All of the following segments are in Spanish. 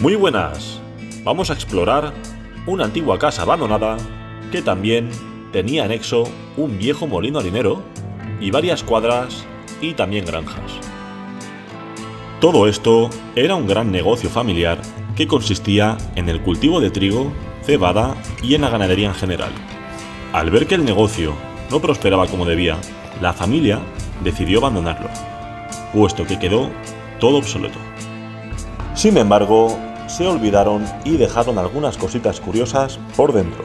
Muy buenas. Vamos a explorar una antigua casa abandonada que también tenía anexo un viejo molino harinero y varias cuadras y también granjas. Todo esto era un gran negocio familiar que consistía en el cultivo de trigo, cebada y en la ganadería en general. Al ver que el negocio no prosperaba como debía, la familia decidió abandonarlo, puesto que quedó todo obsoleto. Sin embargo, se olvidaron y dejaron algunas cositas curiosas por dentro.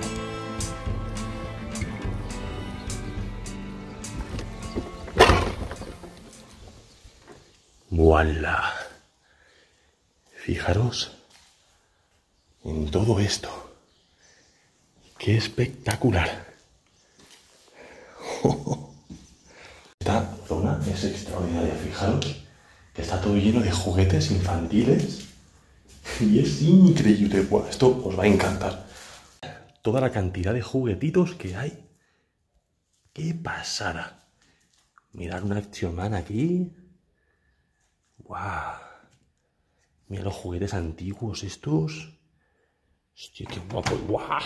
¡Voilà! Fijaros en todo esto. ¡Qué espectacular! Esta zona es extraordinaria, fijaros que está todo lleno de juguetes infantiles y es increíble. Buah, esto os va a encantar. Toda la cantidad de juguetitos que hay. ¡Qué pasada! Mirad una Action Man aquí. ¡Guau! Mira los juguetes antiguos estos. Hostia, qué guapo. ¡Guau!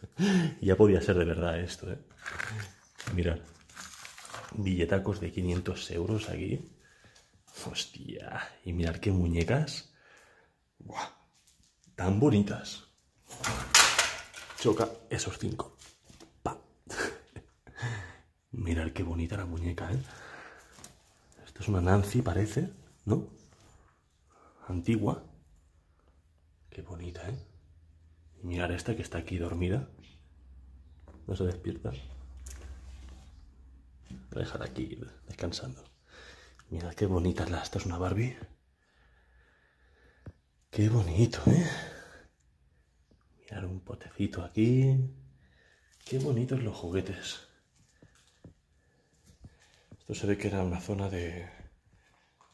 ya podía ser de verdad esto, ¿eh? Mirad. Billetacos de 500 euros aquí. Hostia. Y mirad qué muñecas. ¡Buah! Tan bonitas. Choca esos cinco. Pa. mirad qué bonita la muñeca, ¿eh? Esta es una Nancy, parece, ¿no? Antigua. Qué bonita, ¿eh? Y mirad esta que está aquí dormida. No se despierta. Voy a dejar aquí descansando. Mirad qué bonita la. Esta es una Barbie. Qué bonito, ¿eh? Mirad un potecito aquí. Qué bonitos los juguetes. Esto se ve que era una zona de...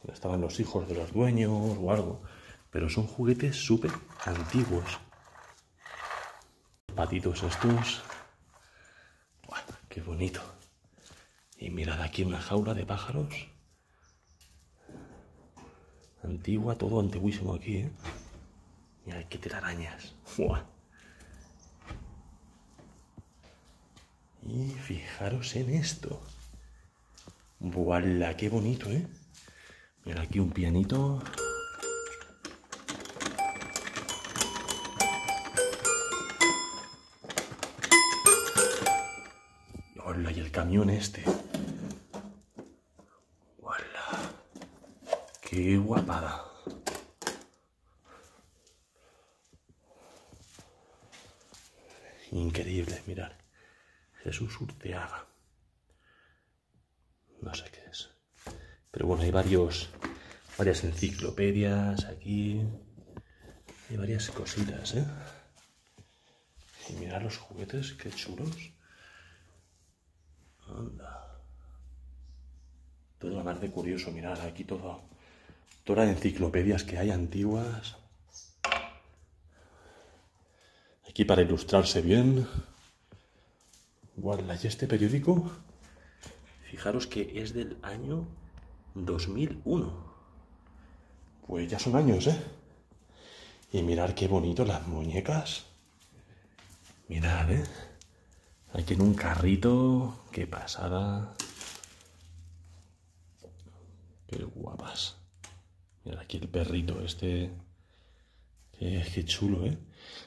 donde estaban los hijos de los dueños o algo. Pero son juguetes súper antiguos. Patitos estos. Buah, qué bonito. Y mirad aquí una jaula de pájaros. Antigua, todo antiguísimo aquí, ¿eh? Mirad qué telarañas. ¡Buah! Y fijaros en esto. ¡Voilà! ¡Qué bonito, eh! Mira aquí un pianito. ¡Hola! Y el camión este. ¡Qué guapada! Increíble, mirar. Jesús Urteaga. No sé qué es. Pero bueno, hay varios, varias enciclopedias aquí. Hay varias cositas, ¿eh? Y mirad los juguetes, qué chulos. Anda. Todo lo más de curioso, mirad aquí todo. Todas las enciclopedias que hay antiguas. Aquí para ilustrarse bien. Guarda, y este periódico, fijaros que es del año 2001. Pues ya son años, ¿eh? Y mirad qué bonito las muñecas. Mirad, ¿eh? Aquí en un carrito. Qué pasada. Qué guapas. Aquí el perrito este. Qué chulo, ¿eh?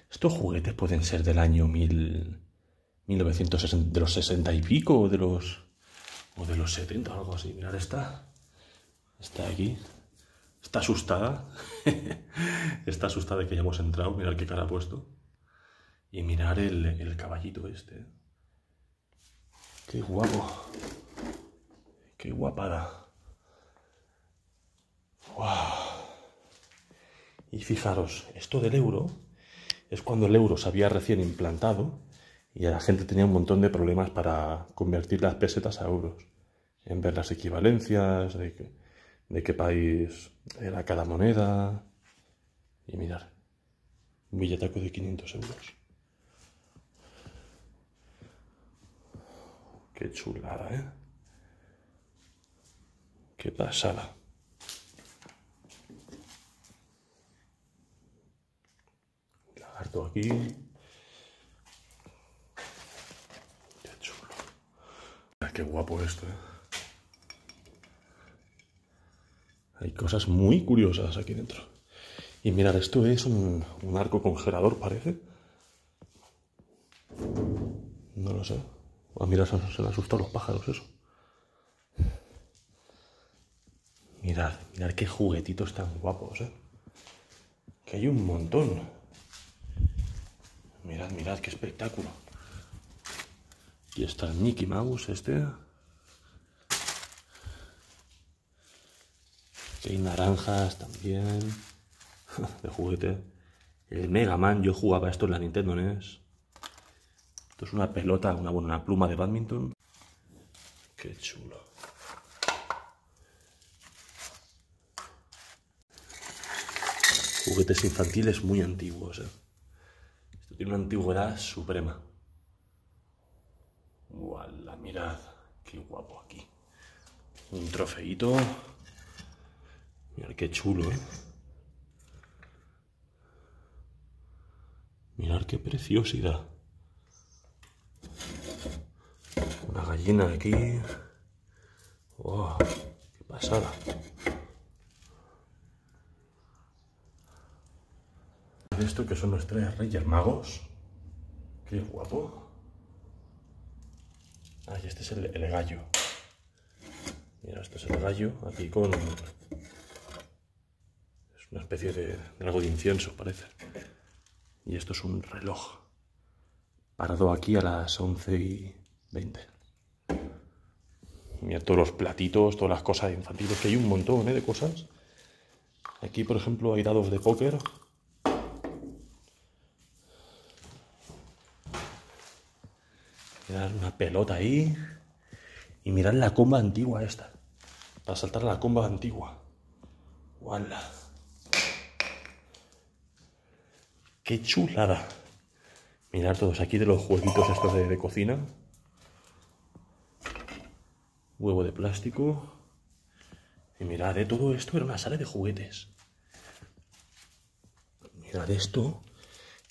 Estos juguetes pueden ser del año mil... 1960, de los 60 y pico o de los o de los 70 o algo así. Mirad esta. Está aquí. Está asustada. Está asustada de que hayamos entrado. Mirad qué cara ha puesto. Y mirar el, el caballito este. Qué guapo. Qué guapada. Y fijaros, esto del euro es cuando el euro se había recién implantado y la gente tenía un montón de problemas para convertir las pesetas a euros. En ver las equivalencias, de qué país era cada moneda. Y mirar, un billetaco de 500 euros. Qué chulada, ¿eh? Qué pasada. Esto aquí. Qué chulo. Qué guapo esto, ¿eh? Hay cosas muy curiosas aquí dentro. Y mirad, esto es un, arco congelador, parece. No lo sé. Ah, mira, se, han asustado los pájaros, eso. Mirad, mirad qué juguetitos tan guapos, ¿eh? Que hay un montón. Mirad, mirad, qué espectáculo. Y está el Mickey Mouse este. hay naranjas también. De juguete. El Mega Man, yo jugaba esto en la Nintendo NES. Esto es una pelota, una, una pluma de badminton. Qué chulo. Juguetes infantiles muy antiguos. Eh. Tiene una antigüedad suprema. ¡Wala! Mirad, qué guapo aquí. Un trofeito. Mirad qué chulo, ¿eh? Mirad qué preciosidad. Una gallina aquí. ¡Wow! ¡Qué pasada! Esto que son los tres reyes magos. ¡Qué guapo! Ah, este es el, el gallo. Mira, este es el gallo, aquí con una especie de, algo de incienso, parece. Y esto es un reloj. Parado aquí a las 11 y 20. Mira todos los platitos, todas las cosas infantiles, que hay un montón ¿eh? de cosas. Aquí, por ejemplo, hay dados de póker. Una pelota ahí. Y mirad la comba antigua esta. Para saltar la comba antigua. ¡Wala! ¡Qué chulada! Mirad todos aquí de los jueguitos estos de, cocina. Huevo de plástico. Y mirad, de todo esto era una sala de juguetes. Mirad esto.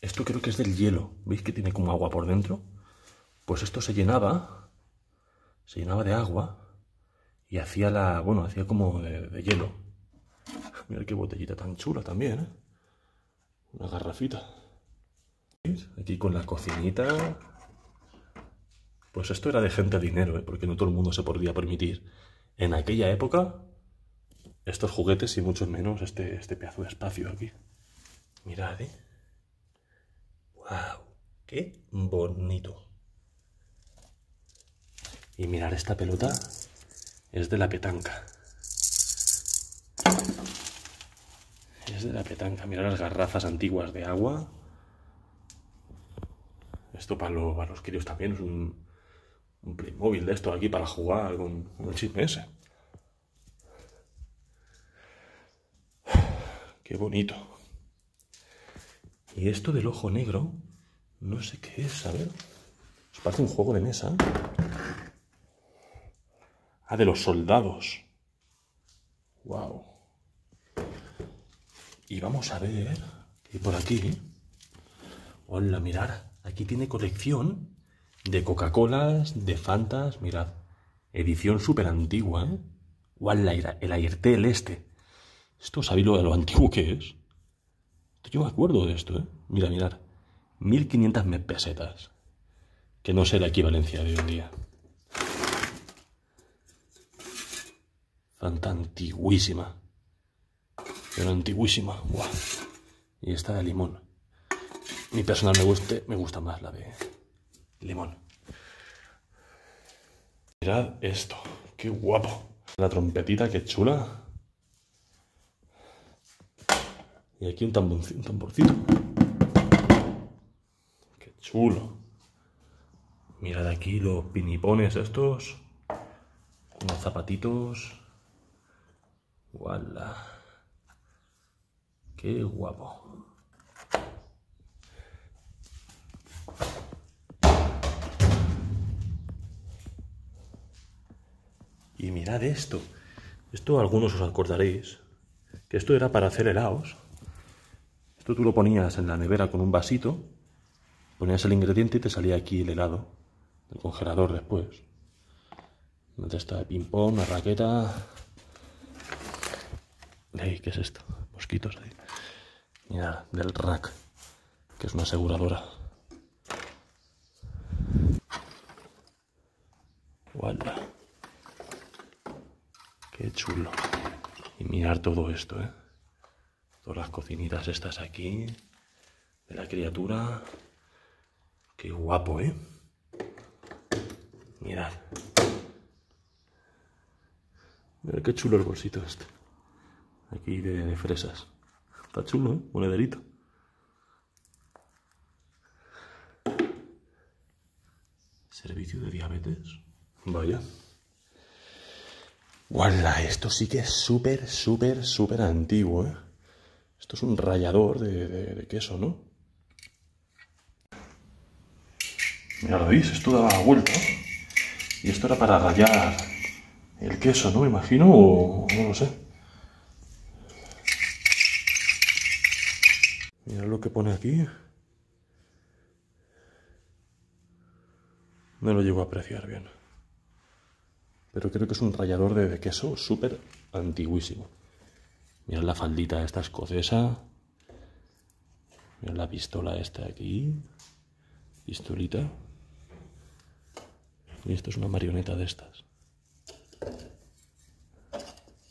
Esto creo que es del hielo. ¿Veis que tiene como agua por dentro? Pues esto se llenaba. Se llenaba de agua. Y hacía la... Bueno, hacía como de, hielo. Mirad qué botellita tan chula también, ¿eh? Una garrafita. Aquí con la cocinita. Pues esto era de gente a dinero, ¿eh? porque no todo el mundo se podía permitir en aquella época estos juguetes y mucho menos este, este pedazo de espacio aquí. Mirad, ¿eh? ¡Wow! ¡Qué bonito! Y mirar esta pelota es de la petanca. de la petanca. Mira las garrafas antiguas de agua. Esto para, los críos también es un, un Playmobil de esto aquí para jugar con, el chisme ese. Qué bonito. Y esto del ojo negro, no sé qué es, a ver. Os parece un juego de mesa. Ah, de los soldados. Wow. Y vamos a ver, y por aquí, hola, mirar, aquí tiene colección de Coca-Colas, de Fantas, mirad, edición súper antigua, ¿eh? Hola, el Airtel este. ¿Esto sabéis lo, lo antiguo que es? Yo me acuerdo de esto, ¿eh? Mira, mirar, 1500 pesetas, que no sé la equivalencia de hoy en día. Fanta antiguísima. Pero antiguísima. Y esta de limón. Mi personal me, guste, me gusta más la de limón. Mirad esto. Qué guapo. La trompetita, qué chula. Y aquí un, tamborcito. Un. Qué chulo. Mirad aquí los pinipones estos. Unos zapatitos. ¡Wala! Qué guapo. Y mirad esto. Esto algunos os acordaréis. Que esto era para hacer helados. Esto tú lo ponías en la nevera con un vasito, ponías el ingrediente y te salía aquí el helado del congelador después. Una testa de ping-pong, una raqueta. Ey, ¿Qué es esto? Mosquitos ahí. Mira, del rack, que es una aseguradora. Voilà. Qué chulo. Y mirar todo esto, ¿eh? Todas las cocinitas estas aquí. De la criatura. Qué guapo, ¿eh? Mirad. Mirad qué chulo el bolsito este. Aquí de, fresas. Está chulo, ¿eh? Monederito. Servicio de diabetes. Vaya. ¡Guala! Esto sí que es súper, súper, súper antiguo, ¿eh? Esto es un rallador de queso, ¿no? Mira, ¿lo veis? Esto daba la vuelta. Y esto era para rallar el queso, ¿no? Me imagino, o no lo sé. Mira que pone aquí. No lo llego a apreciar bien. Pero creo que es un rallador de, de queso súper antiguísimo. Mirad la faldita esta escocesa. Mirad la pistola esta aquí. Pistolita. Y esto es una marioneta de estas.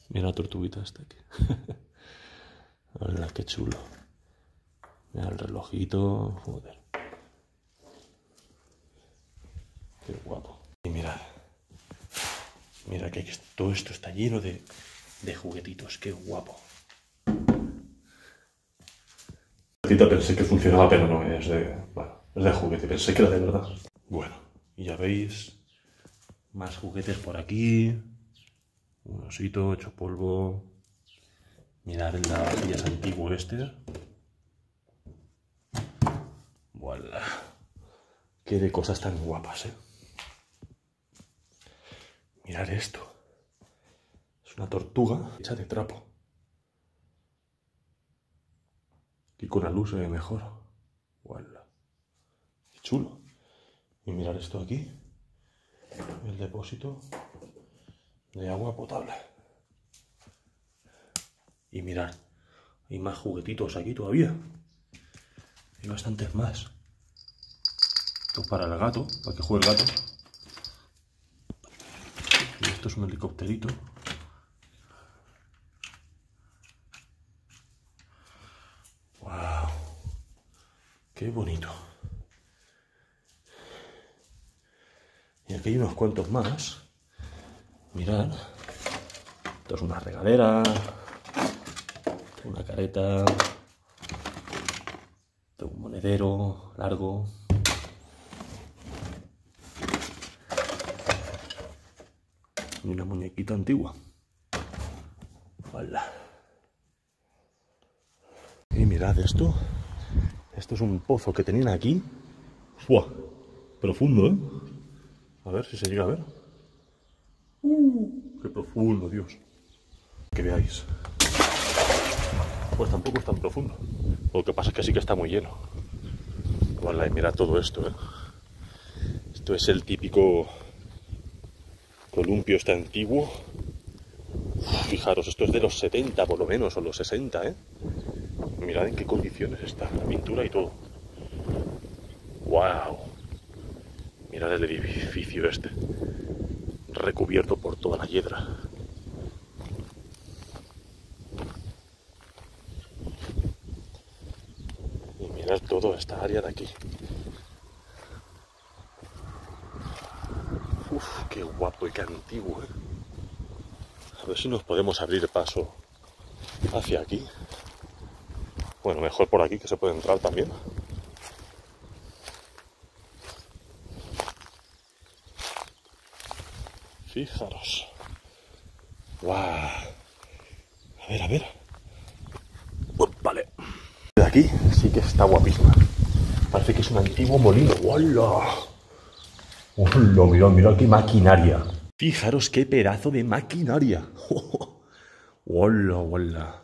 Mira la tortuguita esta aquí. Hola, qué chulo. Mira el relojito. Joder. Qué guapo. Y mirad. Mira que todo esto está lleno de, de juguetitos. Qué guapo. Pensé que funcionaba, pero no, es de, bueno, es de juguete. Pensé que era de verdad. Bueno, y ya veis, más juguetes por aquí. Un osito hecho polvo. Mirad el lavavajillas antiguo este. Voilà. Qué de cosas tan guapas, eh. Mirad esto. Es una tortuga hecha de trapo. Y con la luz se ve mejor. Voilà. Qué chulo. Y mirad esto aquí. El depósito de agua potable. Y mirad, hay más juguetitos aquí todavía. Hay bastantes más. Para el gato, para que juegue el gato. Y esto es un helicópterito. ¡Wow! ¡Qué bonito! Y aquí hay unos cuantos más. Mirad. Esto es una regadera. Una careta. Un monedero largo. Una muñequita antigua. Hola. Y mirad esto. Esto es un pozo que tenían aquí. ¡Fua! Profundo, ¿eh? A ver si se llega a ver. ¡Uh! ¡Qué profundo, Dios! Que veáis. Pues tampoco es tan profundo. Lo que pasa es que sí que está muy lleno. Vale, y mirad todo esto, ¿eh? Esto es el típico columpio este antiguo. Fijaros, esto es de los 70 por lo menos, o los 60, ¿eh? Mirad en qué condiciones está, la pintura y todo. ¡Wow! Mirad el edificio este, recubierto por toda la hiedra. Y mirad toda esta área de aquí. Uf, qué guapo y qué antiguo, ¿eh? A ver si nos podemos abrir paso hacia aquí. Bueno, mejor por aquí que se puede entrar también. Fijaros. ¡Guau! A ver, a ver. Vale. De aquí sí que está guapísima. Parece que es un antiguo molino. ¡Hola! ¡Hola! Mirad, mirad qué maquinaria. Fijaros qué pedazo de maquinaria. ¡Hola, hola!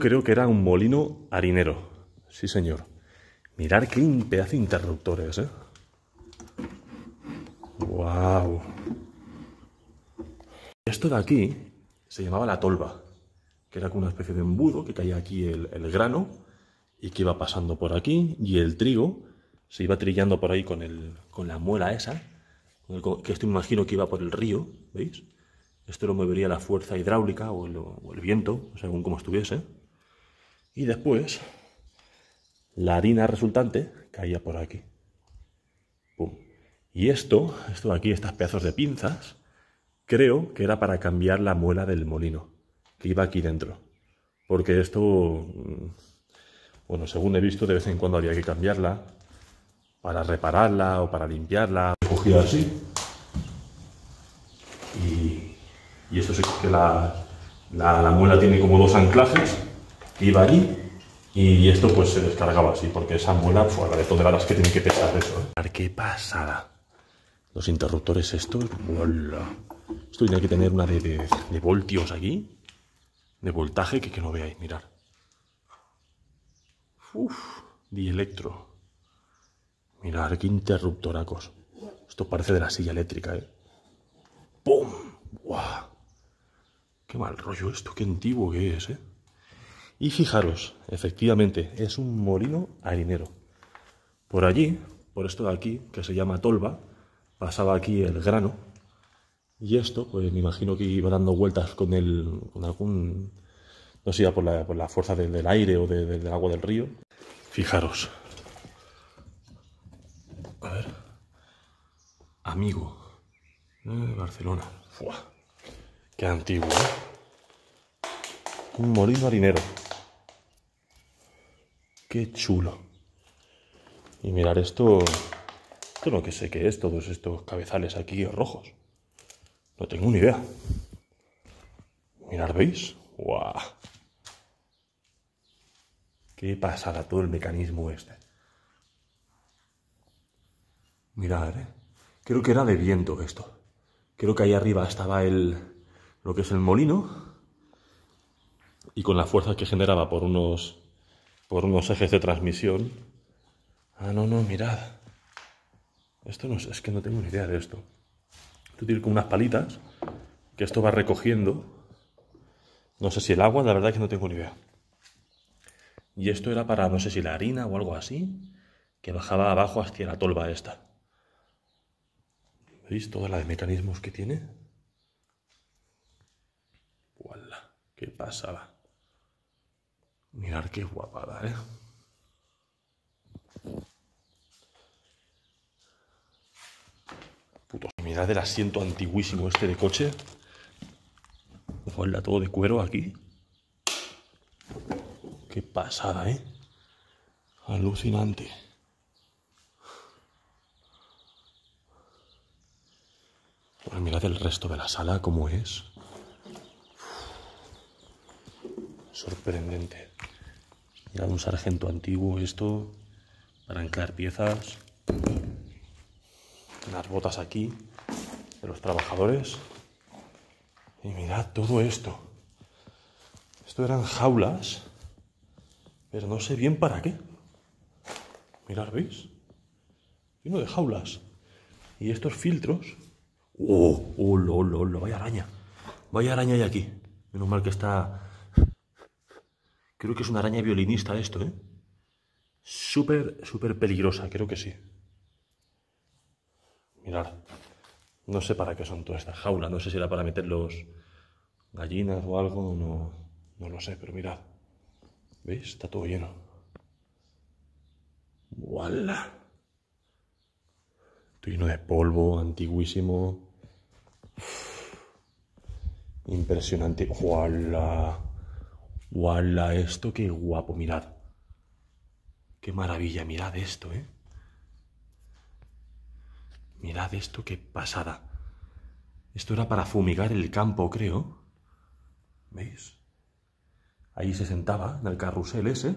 Creo que era un molino harinero. Sí, señor. Mirar qué pedazo de interruptores, ¿eh? ¡Wow! Esto de aquí se llamaba la tolva, que era como una especie de embudo que caía aquí el, grano y que iba pasando por aquí y el trigo se iba trillando por ahí con, el, con la muela esa, que esto imagino que iba por el río, ¿veis? Esto lo movería la fuerza hidráulica o el, o el viento, según como estuviese. Y después la harina resultante caía por aquí. Y esto, esto de aquí, estas pedazos de pinzas, creo que era para cambiar la muela del molino, que iba aquí dentro. Porque esto, mm, bueno, según he visto, de vez en cuando había que cambiarla para repararla o para limpiarla. Cogía así. Y, y esto es que la, la, la muela tiene como dos anclajes iba allí y esto pues se descargaba así, porque esa muela, fue la de toneladas que tiene que pesar eso. ¿eh? ¡Qué pasada! Los interruptores estos, ¡Hola! Esto tiene que tener una de, de, voltios aquí, de voltaje, que, que no veáis, mirar. Uf, electro. Mirar qué interruptoracos. Esto parece de la silla eléctrica, ¿eh? ¡Pum! ¡Guau! Qué mal rollo esto, qué antiguo que es, ¿eh? Y fijaros, efectivamente, es un molino harinero. Por allí, por esto de aquí, que se llama tolva, pasaba aquí el grano. Y esto, pues me imagino que iba dando vueltas con, el, con algún... No sé, por la, por la fuerza del aire o del agua del río. Fijaros. A ver. Amigo. Eh, Barcelona. Fua. Qué antiguo, ¿eh? Un molino harinero. Qué chulo. Y mirar esto, esto no que sé qué es, todos estos cabezales aquí rojos. No tengo ni idea. Mirar, ¿veis? ¡Guau! Qué pasada todo el mecanismo este. Mirad, ¿eh? Creo que era de viento esto. Creo que ahí arriba estaba el, lo que es el molino. Y con la fuerza que generaba por unos por unos ejes de transmisión. Ah, no, no, mirad. Esto no es, es que no tengo ni idea de esto. Esto tiene como unas palitas que esto va recogiendo. No sé si el agua, la verdad que no tengo ni idea. Y esto era para, no sé si la harina o algo así, que bajaba abajo hacia la tolva esta. ¿Veis toda la de mecanismos que tiene? ¡Wala! ¡Qué pasada! Mirar qué guapada, ¿eh? Puto, mirad el asiento antiguísimo este de coche. Hola, todo de cuero aquí. Qué pasada, ¿eh? Alucinante. Pues mirad el resto de la sala, cómo es. Sorprendente. Mirad un sargento antiguo esto para anclar piezas. Las botas aquí de los trabajadores. Y mirad todo esto. Esto eran jaulas, pero no sé bien para qué. Mirad, ¿veis? Lleno de jaulas. Y estos filtros. ¡Oh! ¡Oh, lo, lo, lo! Vaya araña. Vaya araña hay aquí. Menos mal que está Creo que es una araña violinista esto, ¿eh? Súper, súper peligrosa, creo que sí. Mirad. No sé para qué son todas estas jaulas. No sé si era para meter los gallinas o algo. No, no lo sé, pero mirad. ¿Veis? Está todo lleno. ¡Wala! Estoy lleno de polvo, antiguísimo. Impresionante. ¡Wala! ¡Wala! Esto qué guapo, mirad. Qué maravilla, mirad esto, ¿eh? Mirad esto, qué pasada. Esto era para fumigar el campo, creo. ¿Veis? Ahí se sentaba en el carrusel ese.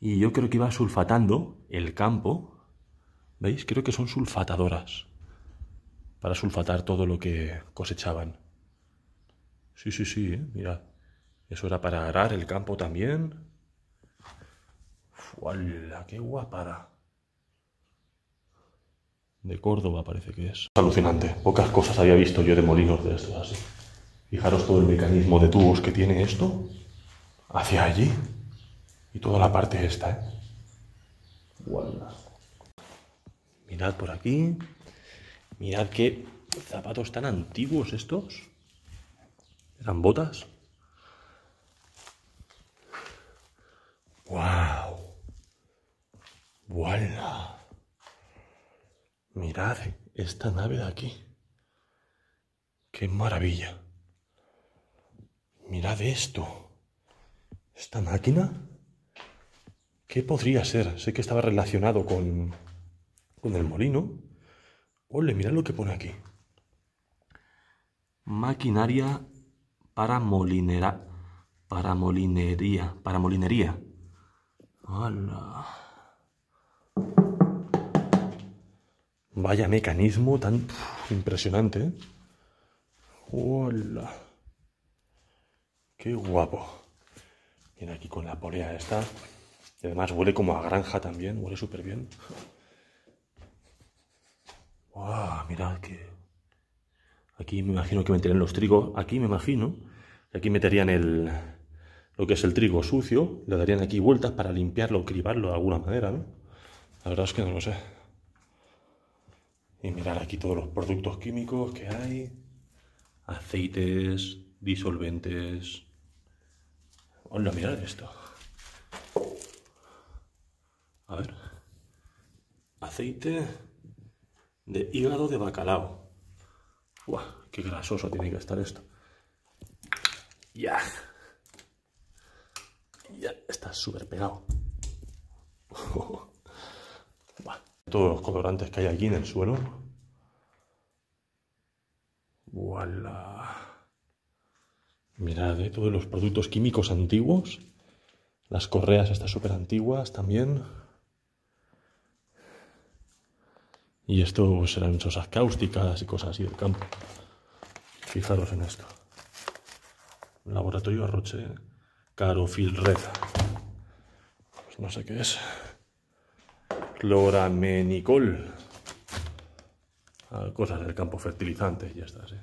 Y yo creo que iba sulfatando el campo. ¿Veis? Creo que son sulfatadoras. Para sulfatar todo lo que cosechaban. Sí, sí, sí, ¿eh? mirad. Eso era para arar el campo también. ¡Hola! ¡Qué guapada! De Córdoba parece que es. Alucinante. Pocas cosas había visto yo de molinos de estos así. Fijaros todo el mecanismo de tubos que tiene esto. Hacia allí. Y toda la parte esta, ¿eh? Mirad por aquí. Mirad qué zapatos tan antiguos estos. ¿Eran botas? ¡Wow! ¡Voilà! Mirad esta nave de aquí. ¡Qué maravilla! Mirad esto. Esta máquina. ¿Qué podría ser? Sé que estaba relacionado con, con el molino. Ole, mirad lo que pone aquí. Maquinaria para molinera, para molinería, para molinería. ¡Hala! Vaya mecanismo tan impresionante. ¿eh? ¡Hola! ¡Qué guapo! Mira aquí con la polea esta. Y además huele como a granja también, huele súper bien. ¡Wow! Mirad que... Aquí me imagino que meterían los trigos. Aquí me imagino. Aquí meterían el, lo que es el trigo sucio, le darían aquí vueltas para limpiarlo cribarlo de alguna manera, ¿no? La verdad es que no lo sé. Y mirar aquí todos los productos químicos que hay, aceites, disolventes. Hola, mirad esto. A ver. Aceite de hígado de bacalao. ¡Buah! ¡Qué grasoso tiene que estar esto! ¡Ya! Ya está súper pegado. Todos los colorantes que hay aquí en el suelo. ¡Voilà! Mirad, ¿eh? todos los productos químicos antiguos. Las correas estas súper antiguas también. Y esto serán sosas cáusticas y cosas así del campo. Fijaros en esto. Laboratorio Arroche Carofil Red. Pues no sé qué es. Cloramenicol. Ah, cosas del campo fertilizante, ya está, sí.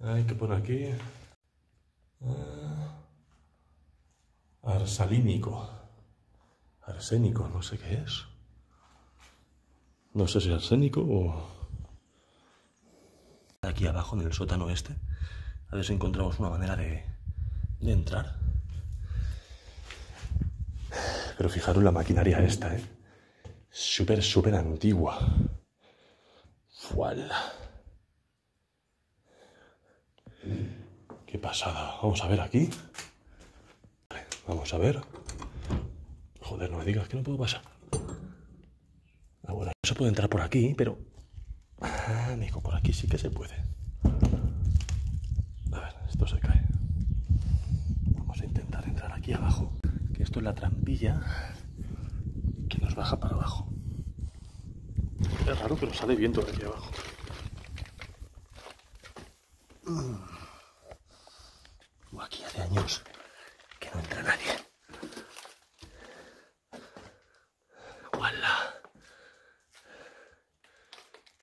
Ay, ¿qué pone aquí? Ah, arsalínico. Arsénico, no sé qué es. No sé si arsénico o... Aquí abajo en el sótano este a ver si encontramos una manera de, de entrar. Pero fijaros la maquinaria esta, ¿eh? Súper, súper antigua. ¡Fuala! ¡Qué pasada! Vamos a ver aquí. vamos a ver. Joder, no me digas que no puedo pasar. Ah, no se puede entrar por aquí, pero... Ah, amigo, por aquí sí que se puede se cae. Vamos a intentar entrar aquí abajo. Que esto es la trampilla que nos baja para abajo. Es raro, pero sale viento de aquí abajo. Aquí hace años que no entra nadie. ¡Wala!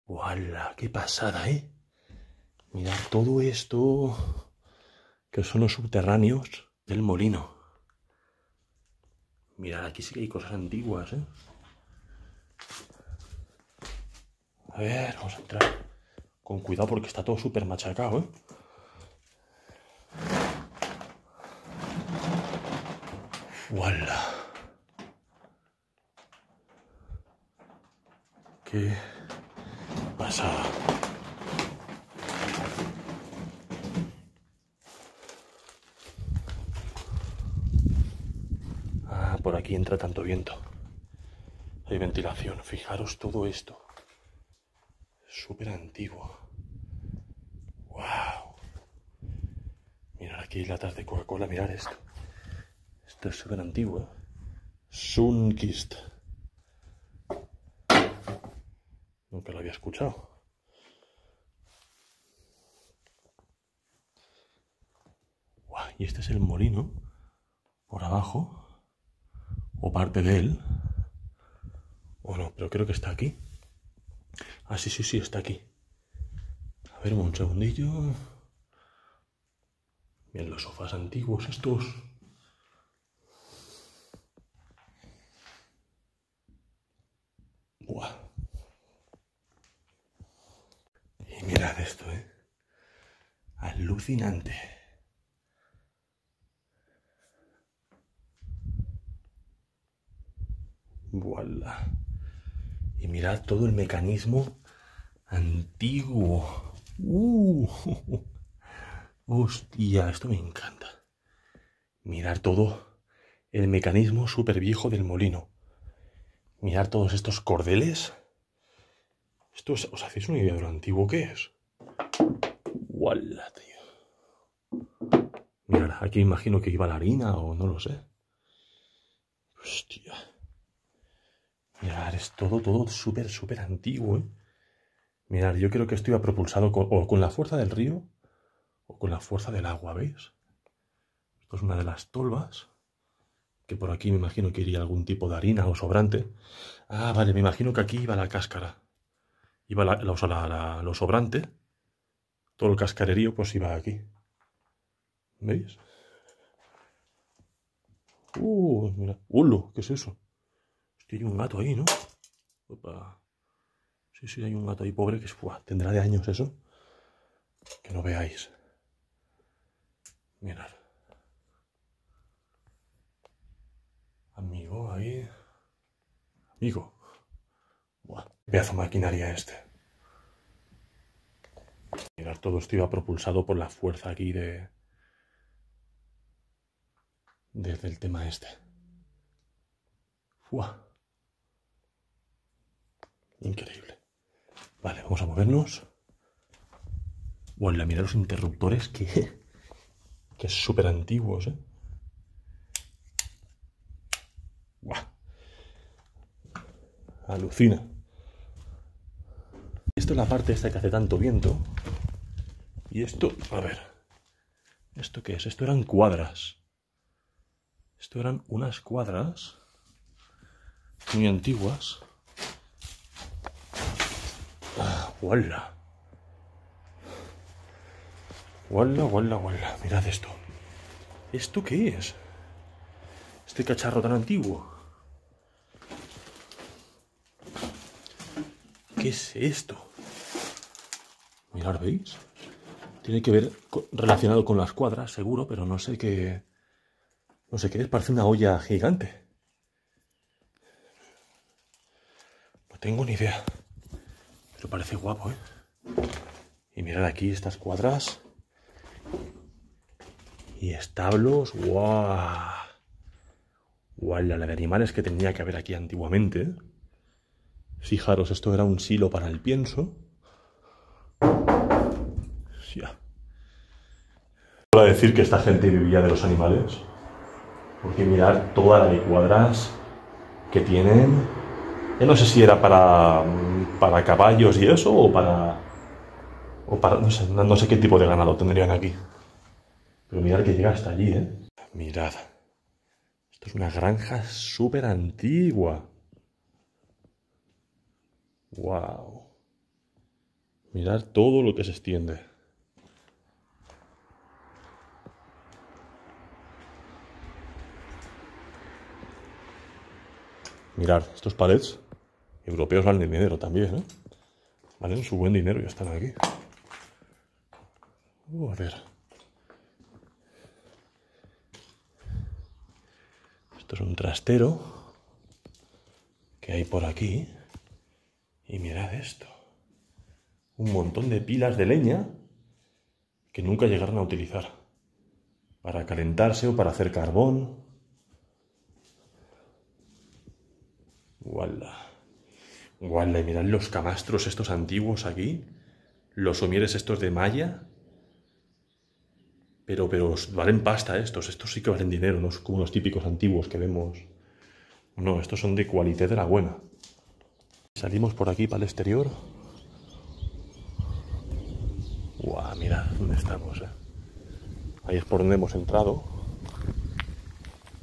¡Wala! ¡Qué pasada, eh! Mirad todo esto que son los subterráneos del molino. Mirad, aquí sí que hay cosas antiguas, ¿eh? A ver, vamos a entrar con cuidado porque está todo súper machacado, ¿eh? ¡Wala! ¿Qué pasa? por aquí entra tanto viento. Hay ventilación. Fijaros todo esto. Súper antiguo. ¡Wow! Mirad aquí latas de Coca-Cola. Mirad esto. Esto es súper antiguo. Sunkist. Nunca lo había escuchado. y este es el molino por abajo O parte de él. O no, pero creo que está aquí. Ah, sí, sí, sí, está aquí. A ver, un segundillo. Bien, los sofás antiguos estos. Buah. Y mirad esto, ¿eh? Alucinante. Voilà. Y mirad todo el mecanismo antiguo. Uh, hostia, esto me encanta. Mirar todo el mecanismo súper viejo del molino. Mirar todos estos cordeles. Esto ¿Os hacéis una idea de lo antiguo que es? ¡Wala, tío! Mirad, aquí imagino que iba la harina o no lo sé. Hostia. Mirad, es todo, todo súper, súper antiguo, ¿eh? Mirad, yo creo que esto iba propulsado con, o con la fuerza del río o con la fuerza del agua, ¿veis? Esto es una de las tolvas, que por aquí me imagino que iría algún tipo de harina o sobrante. Ah, vale, me imagino que aquí iba la cáscara. Iba la, la, lo sobrante. Todo el cascarerío pues iba aquí. ¿Veis? Uh, mira. ¡Ulo! ¿Qué es eso? Hostia, hay un gato ahí, ¿no? Opa. Sí, sí, hay un gato ahí pobre que es, tendrá de años eso. Que no veáis. Mirad. Amigo, ahí. Amigo. Pedazo maquinaria este. Mirad, todo esto iba propulsado por la fuerza aquí de... Desde el tema este. Buah. Increíble. Vale, vamos a movernos. Bueno, mira los interruptores que, que súper antiguos, ¿eh? Alucina. La parte esta que hace tanto viento. Y esto, a ver. ¿Esto qué es? Esto eran cuadras. Esto eran unas cuadras muy antiguas ¡Wala! ¡Wala, wala, wala! Mirad esto. ¿Esto qué es? Este cacharro tan antiguo. ¿Qué es esto? Mirad, ¿veis? Tiene que ver relacionado con las cuadras, seguro, pero no sé qué... No sé qué es, parece una olla gigante. No tengo ni idea. Pero parece guapo, ¿eh? Y mirad aquí estas cuadras. Y establos. ¡Guau! ¡Guau! La de animales que tenía que haber aquí antiguamente. Fijaros, esto era un silo para el pienso. Ya. Para decir que esta gente vivía de los animales. Porque mirad todas las cuadras que tienen yo no sé si era para, para caballos y eso, o para. O para. No sé, no sé qué tipo de ganado tendrían aquí. Pero mirad que llega hasta allí, ¿eh? Mirad. Esto es una granja súper antigua. ¡Wow! Mirad todo lo que se extiende. Mirad, estos palets europeos valen dinero también, ¿eh? Valen su buen dinero y están aquí. Uh, a ver. Esto es un trastero que hay por aquí. Y mirad esto. Un montón de pilas de leña que nunca llegaron a utilizar. Para calentarse o para hacer carbón. Voilà. Guarda, mirad los camastros estos antiguos aquí. Los somieres estos de malla. Pero, pero valen pasta estos. Estos sí que valen dinero, no como los típicos antiguos que vemos. No, estos son de cualité de la buena. Salimos por aquí para el exterior. Guau, mirad dónde estamos, eh. Ahí es por donde hemos entrado.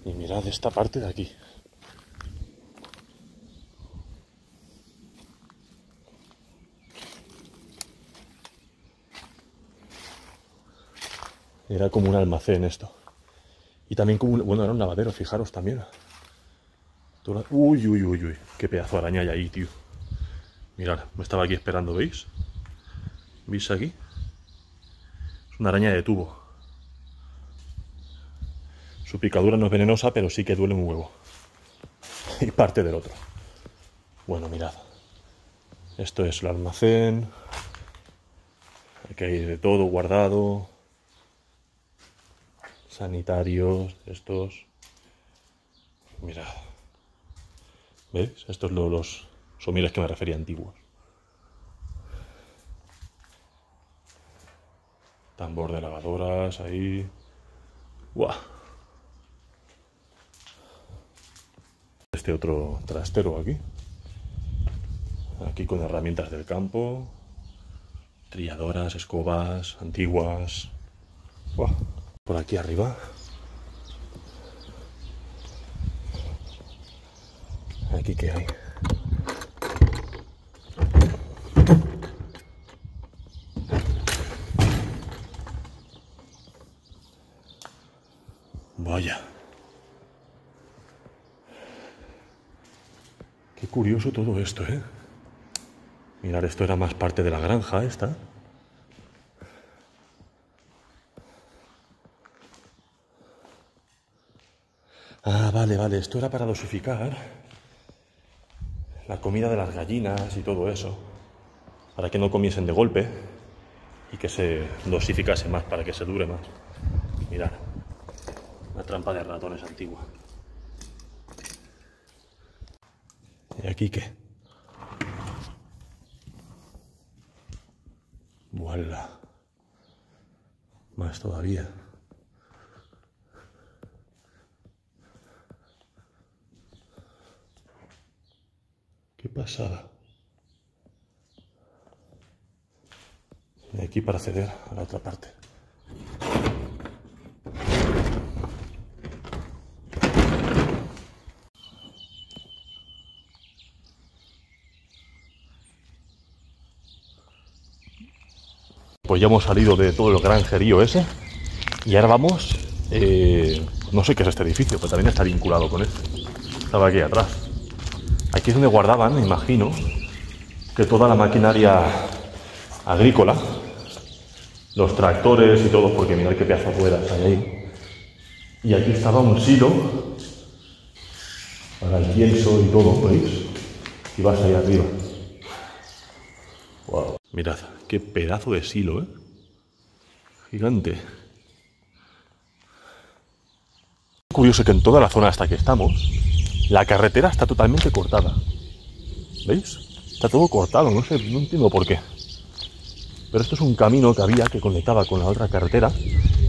Y mirad esta parte de aquí. Era como un almacén esto. Y también como un, bueno, era un lavadero, fijaros también. Uy, uy, uy, uy. Qué pedazo de araña hay ahí, tío. Mirad, me estaba aquí esperando, ¿veis? ¿Veis aquí? Es una araña de tubo. Su picadura no es venenosa, pero sí que duele un huevo. Y parte del otro. Bueno, mirad. Esto es el almacén. Aquí hay de todo guardado. Sanitarios, estos. Mirad. ¿Veis? Estos son los somiles que me refería antiguos. Tambor de lavadoras ahí. ¡Guau! Este otro trastero aquí. Aquí con herramientas del campo. Trilladoras, escobas, antiguas. Por aquí arriba. Aquí que hay. Vaya. Qué curioso todo esto, ¿eh? Mirar, esto era más parte de la granja esta. Ah, vale, vale, esto era para dosificar la comida de las gallinas y todo eso, para que no comiesen de golpe y que se dosificase más, para que se dure más. Mirad, una trampa de ratones antigua. ¿Y aquí qué? Vuela. Más todavía. Pasada. Y aquí para acceder a la otra parte. Pues ya hemos salido de todo el granjerío ese y ahora vamos, eh, no sé qué es este edificio, pero también está vinculado con este. Estaba aquí atrás. Aquí es donde guardaban, me imagino, que toda la maquinaria agrícola, los tractores y todo, porque mirad qué pedazo de ruedas hay ahí. Y aquí estaba un silo para el pienso y todo, ¿veis? Y vas ahí arriba. Wow. Mirad, qué pedazo de silo, ¿eh? Gigante. Curioso que en toda la zona hasta que estamos, la carretera está totalmente cortada. ¿Veis? Está todo cortado, no sé, no entiendo por qué. Pero esto es un camino que había que conectaba con la otra carretera.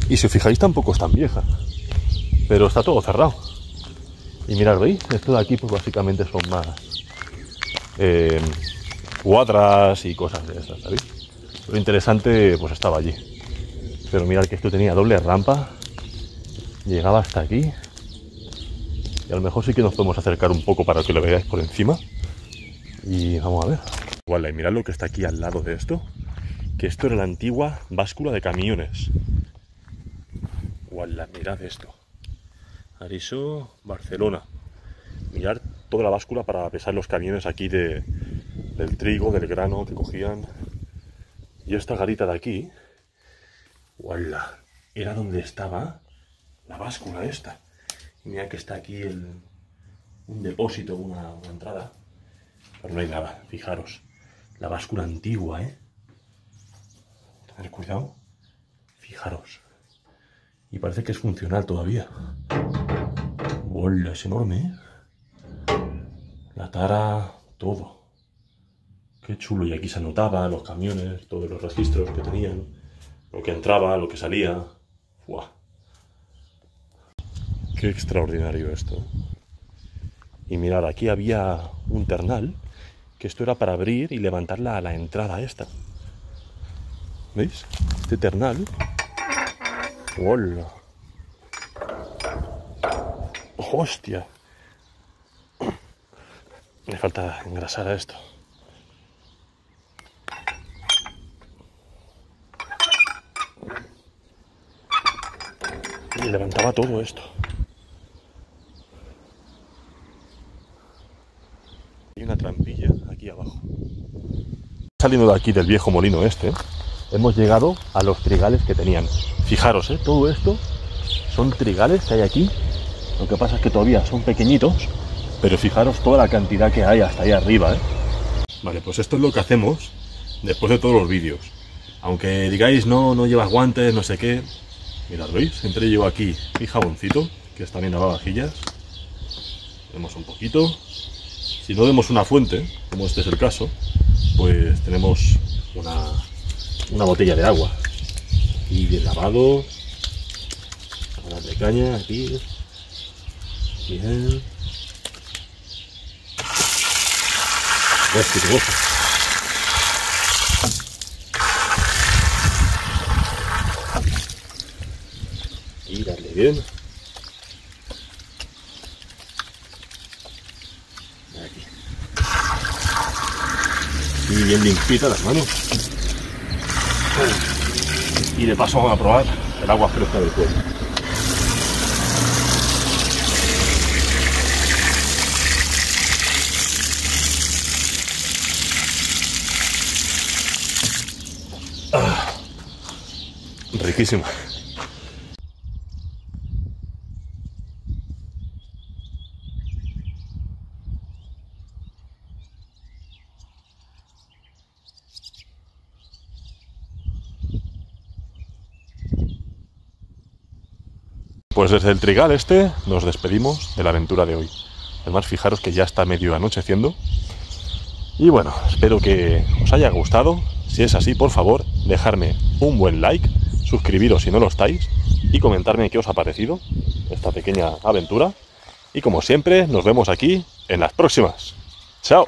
Y si os fijáis, tampoco es tan vieja. Pero está todo cerrado. Y mirad, ¿veis? Esto de aquí, pues básicamente son más. Eh, cuadras y cosas de esas, ¿sabéis? Lo interesante pues estaba allí. Pero mirad que esto tenía doble rampa, llegaba hasta aquí y a lo mejor sí que nos podemos acercar un poco para que lo veáis por encima. Y vamos a ver. Vale, mirad lo que está aquí al lado de esto, que esto era la antigua báscula de camiones. Wala, mirad esto. Ariso, Barcelona. Mirad toda la báscula para pesar los camiones aquí de, del trigo, del grano que cogían. Y esta garita de aquí, ¡wala! Era donde estaba la báscula esta. Mira que está aquí un depósito, una, entrada. Pero no hay nada, fijaros. La báscula antigua, ¿eh? Tener cuidado. Fijaros. Y parece que es funcional todavía. ¡Hola! Es enorme, ¿eh? La tara, todo. Qué chulo. Y aquí se anotaba los camiones, todos los registros que tenían, lo que entraba, lo que salía. ¡Fua! Qué extraordinario esto. Y mirad, aquí había un ternal, que esto era para abrir y levantarla a la entrada esta. ¿Veis? Este ternal. ¡Hola! ¡Hostia! Me falta engrasar a esto. levantaba todo esto. Una trampilla aquí abajo. Saliendo de aquí del viejo molino este, hemos llegado a los trigales que tenían. Fijaros, ¿eh? todo esto son trigales que hay aquí. Lo que pasa es que todavía son pequeñitos, pero fijaros toda la cantidad que hay hasta ahí arriba. ¿eh? Vale, pues esto es lo que hacemos después de todos los vídeos. Aunque digáis no, no llevas guantes, no sé qué. Mirad, ¿veis? Siempre llevo aquí mi jaboncito, que es también lavavajillas. Vemos un poquito. Si no vemos una fuente, como este es el caso, pues tenemos una, botella de agua. Y bien lavado. Una de caña aquí. Bien. Y darle bien. Y bien limpita las manos. Y de paso vamos a probar el agua fresca del pueblo. Ah, riquísima. Pues desde el trigal este nos despedimos de la aventura de hoy. Además, fijaros que ya está medio anocheciendo. Y bueno, espero que os haya gustado. Si es así, por favor, dejarme un buen like, suscribiros si no lo estáis y comentarme qué os ha parecido esta pequeña aventura. Y como siempre, nos vemos aquí en las próximas. ¡Chao!